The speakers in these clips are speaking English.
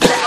Bam!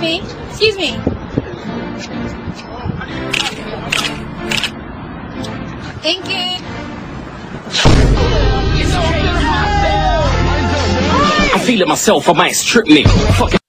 me. Excuse me. Thank you. I feel it myself, I might strip me. Fuck